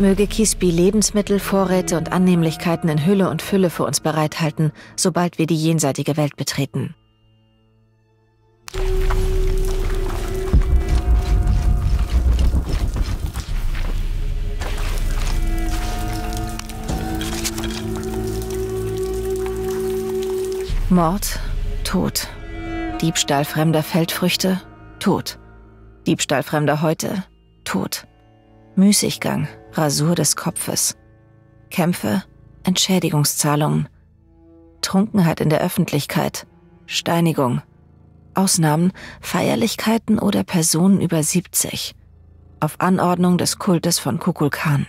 Möge Kispi Lebensmittel, Vorräte und Annehmlichkeiten in Hülle und Fülle für uns bereithalten, sobald wir die jenseitige Welt betreten. Mord, Tod. Diebstahl fremder Feldfrüchte, Tod. Diebstahl fremder Häute, Tod. Müßiggang, Rasur des Kopfes. Kämpfe, Entschädigungszahlungen. Trunkenheit in der Öffentlichkeit, Steinigung. Ausnahmen, Feierlichkeiten oder Personen über 70. Auf Anordnung des Kultes von Kukulkan.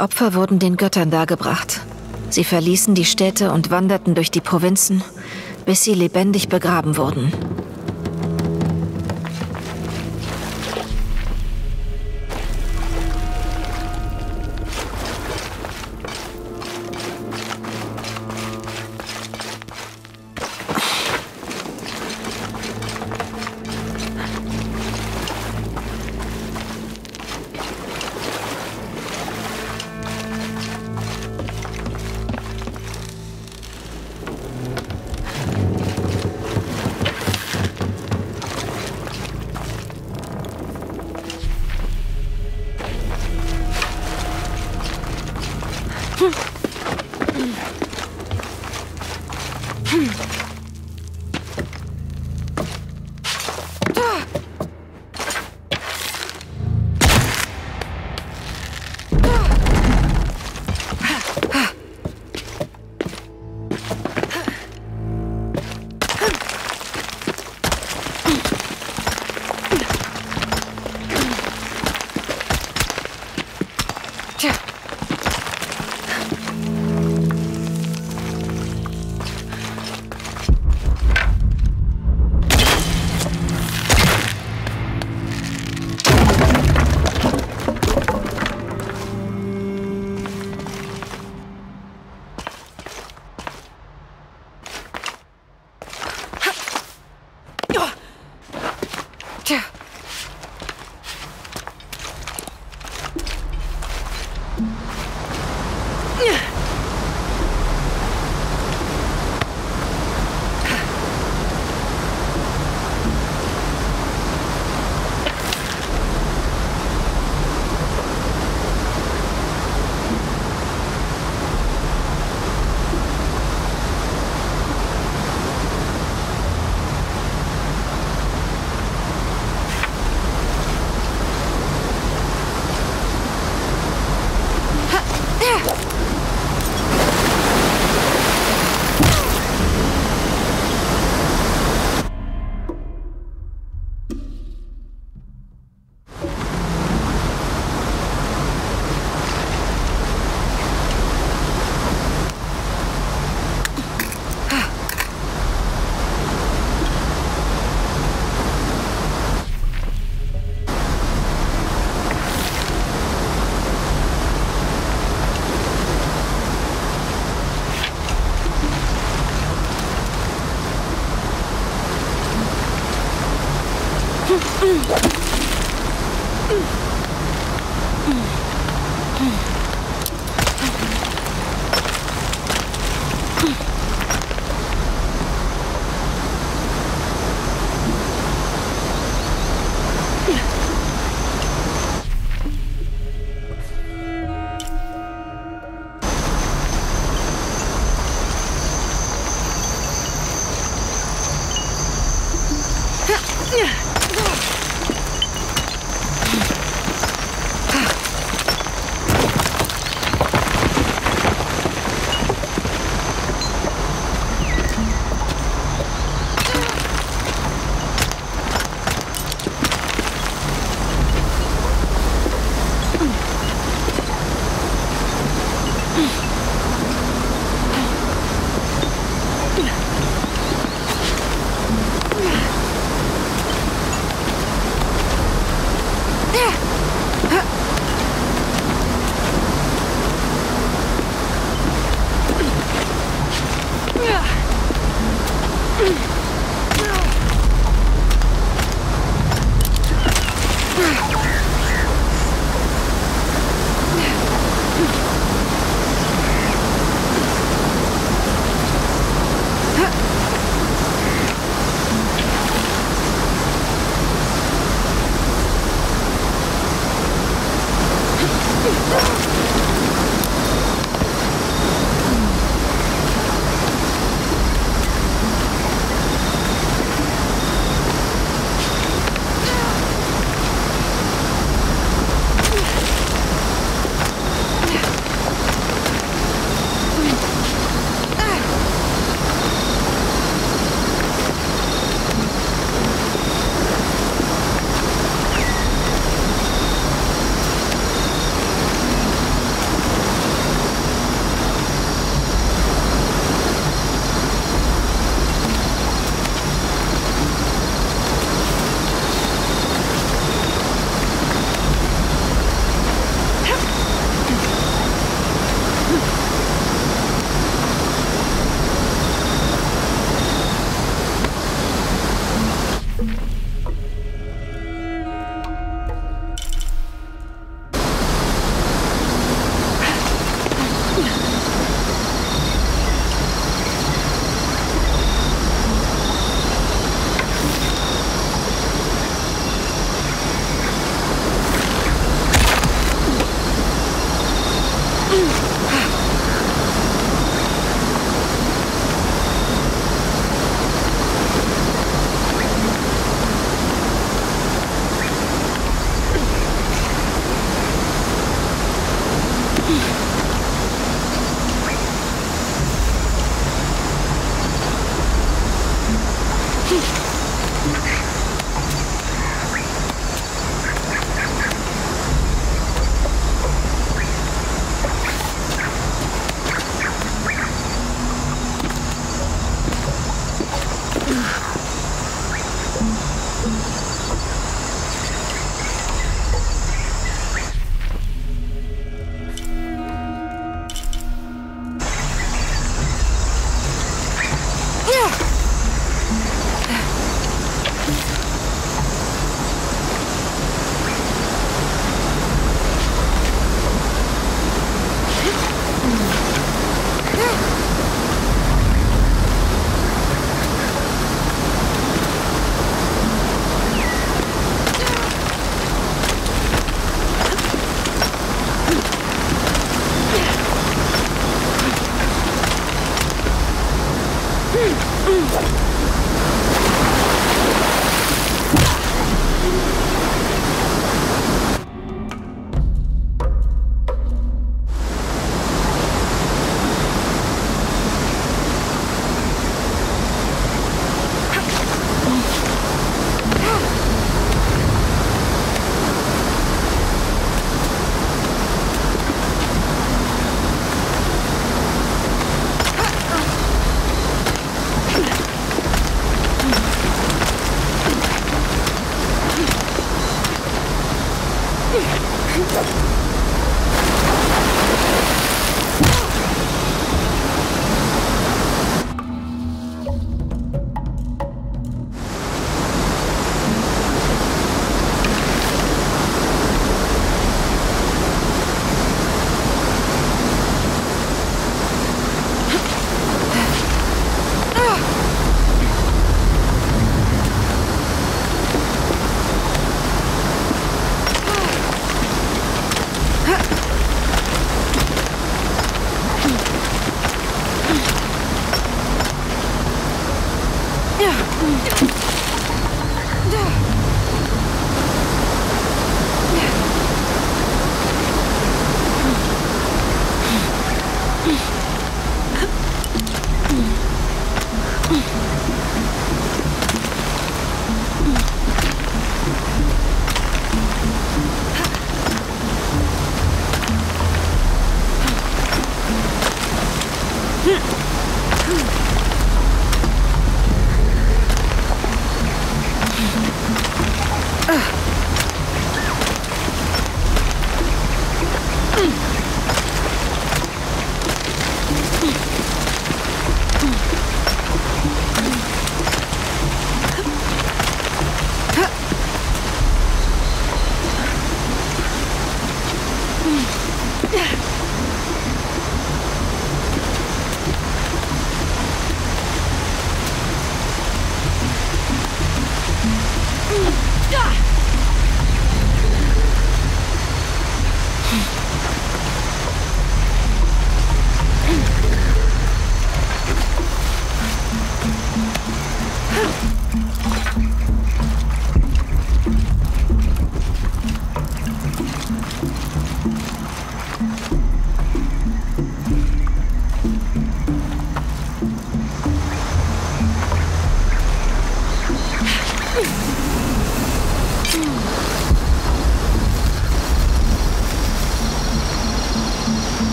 Die Opfer wurden den Göttern dargebracht. Sie verließen die Städte und wanderten durch die Provinzen, bis sie lebendig begraben wurden. うん。うん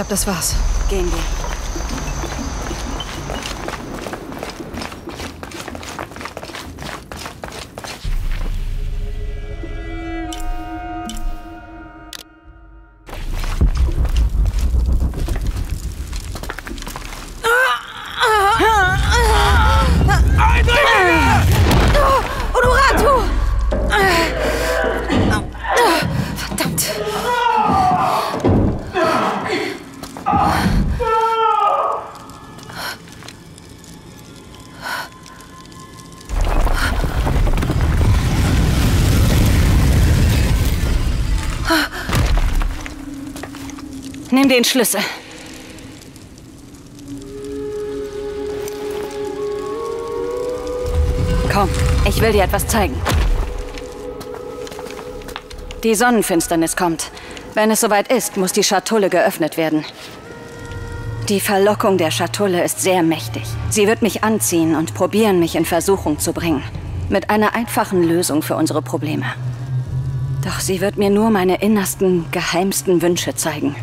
glaube, das war's. Gehen wir. Den Schlüssel. Komm, ich will dir etwas zeigen. Die Sonnenfinsternis kommt. Wenn es soweit ist, muss die Schatulle geöffnet werden. Die Verlockung der Schatulle ist sehr mächtig. Sie wird mich anziehen und probieren, mich in Versuchung zu bringen. Mit einer einfachen Lösung für unsere Probleme. Doch sie wird mir nur meine innersten, geheimsten Wünsche zeigen.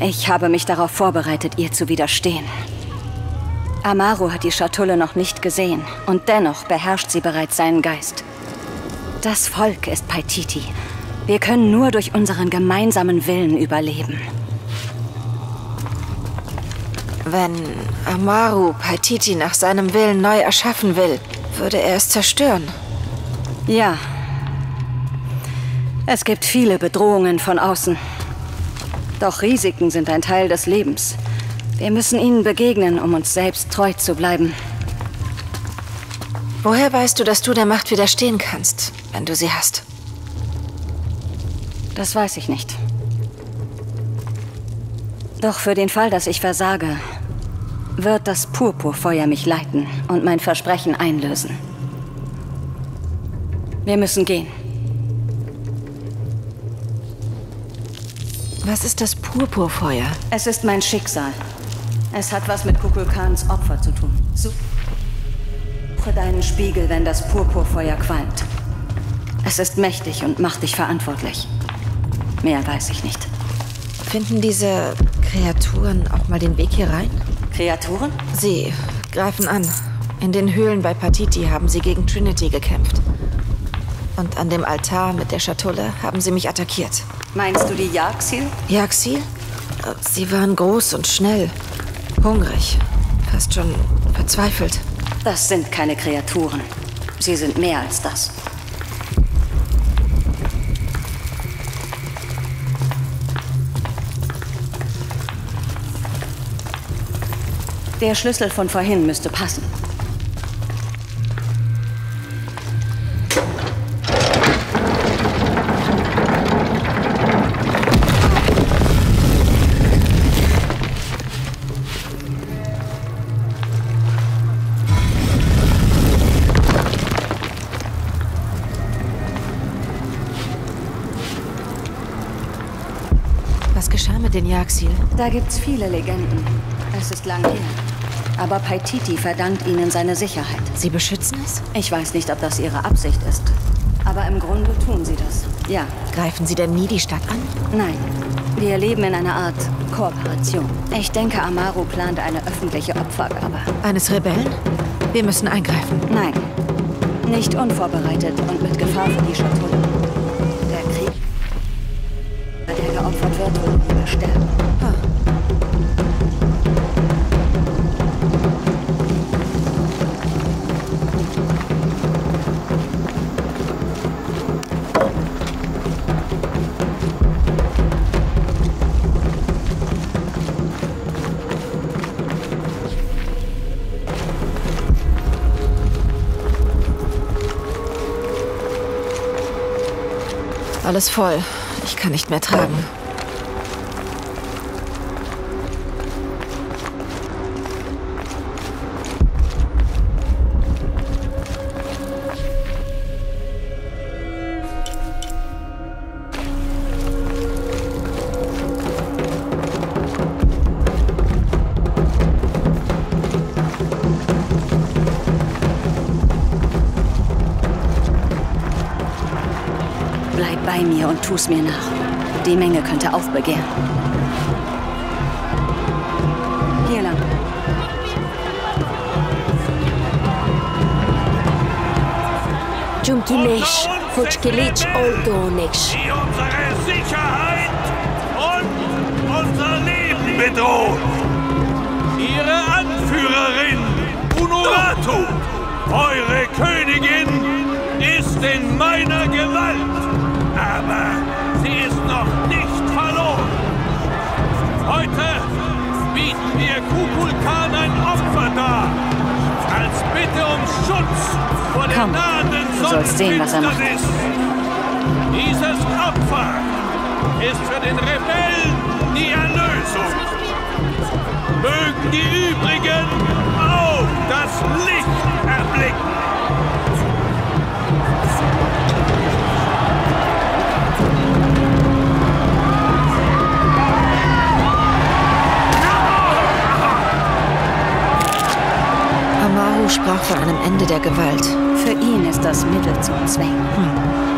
Ich habe mich darauf vorbereitet, ihr zu widerstehen. Amaru hat die Schatulle noch nicht gesehen und dennoch beherrscht sie bereits seinen Geist. Das Volk ist Paititi. Wir können nur durch unseren gemeinsamen Willen überleben. Wenn Amaru Paititi nach seinem Willen neu erschaffen will, würde er es zerstören. Ja. Es gibt viele Bedrohungen von außen. Doch Risiken sind ein Teil des Lebens. Wir müssen ihnen begegnen, um uns selbst treu zu bleiben. Woher weißt du, dass du der Macht widerstehen kannst, wenn du sie hast? Das weiß ich nicht. Doch für den Fall, dass ich versage, wird das Purpurfeuer mich leiten und mein Versprechen einlösen. Wir müssen gehen. Was ist das Purpurfeuer? Es ist mein Schicksal. Es hat was mit Kukulkans Opfer zu tun. Suche deinen Spiegel, wenn das Purpurfeuer qualmt. Es ist mächtig und macht dich verantwortlich. Mehr weiß ich nicht. Finden diese Kreaturen auch mal den Weg hier rein? Kreaturen? Sie greifen an. In den Höhlen bei Patiti haben sie gegen Trinity gekämpft. Und an dem Altar mit der Schatulle haben sie mich attackiert. Meinst du die Jagsil? Jagsil? Sie waren groß und schnell. Hungrig. Fast schon verzweifelt. Das sind keine Kreaturen. Sie sind mehr als das. Der Schlüssel von vorhin müsste passen. Den Jagsil? Da gibt's viele Legenden. Es ist lang her. Aber Paititi verdankt ihnen seine Sicherheit. Sie beschützen es? Ich weiß nicht, ob das ihre Absicht ist. Aber im Grunde tun sie das. Ja. Greifen sie denn nie die Stadt an? Nein. Wir leben in einer Art Kooperation. Ich denke, Amaru plant eine öffentliche Opfergabe. Eines Rebellen? Wir müssen eingreifen. Nein. Nicht unvorbereitet und mit Gefahr für die Schatulle. Alles voll. Ich kann nicht mehr tragen. Bei mir und tu's mir nach. Die Menge könnte aufbegehren. Hier lang. Jumtunesh, Hochkelich Oldonesh. die unsere Sicherheit und unser Leben bedroht. Ihre Anführerin, Unuratu, eure Königin, ist in meiner Gewalt. Aber sie ist noch nicht verloren. Heute bieten wir Kukulkan ein Opfer dar. Als Bitte um Schutz vor der nahenden er. Sonnenfinsternis. Dieses Opfer ist für den Rebellen die Erlösung. Mögen die übrigen auch das Licht erblicken. Sprach von einem Ende der Gewalt. Für ihn ist das Mittel zum Zweck. Komm,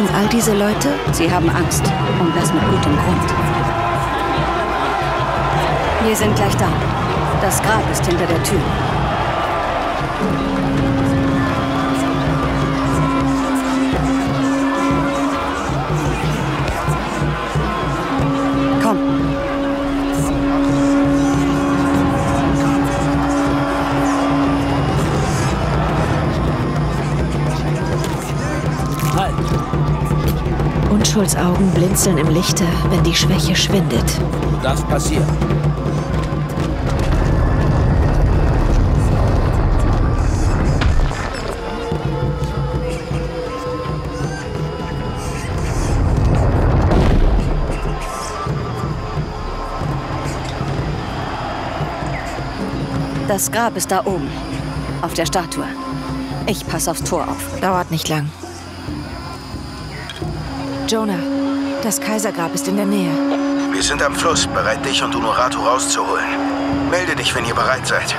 ihm all diese Leute? sie haben Angst. Und das mit gutem Grund. Wir sind gleich da. Das Grab ist hinter der Tür. Bartholds Augen blinzeln im Lichte, wenn die Schwäche schwindet. Das passiert. Das Grab ist da oben. Auf der Statue. Ich passe aufs Tor auf. Dauert nicht lang. Jonah, das Kaisergrab ist in der Nähe. Wir sind am Fluss, bereit, dich und Unorato rauszuholen. Melde dich, wenn ihr bereit seid.